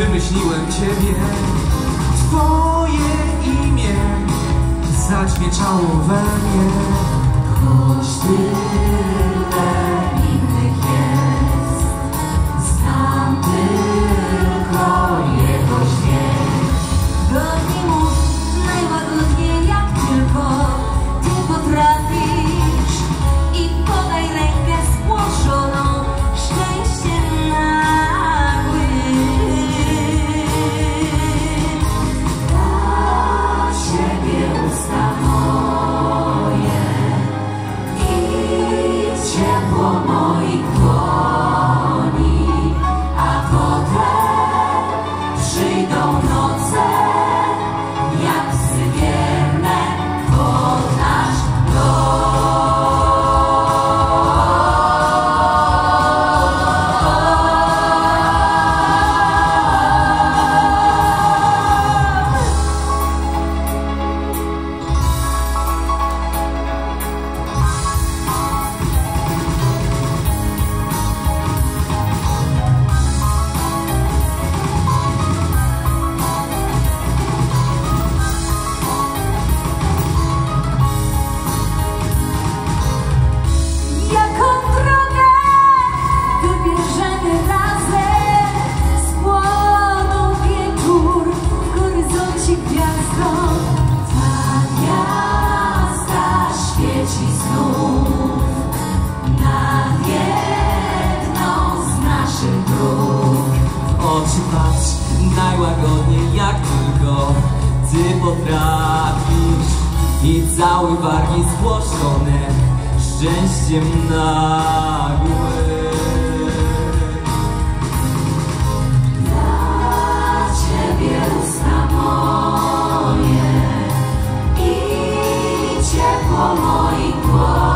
wymyśliłem Ciebie. Twoje imię zadźwięczało we mnie. Choć tyle của mỗi cuộc spoczywać najłagodniej jak tylko Ty potrafisz i cały wargi spłoszone szczęściem nagłe Moje i ciepło moich głos.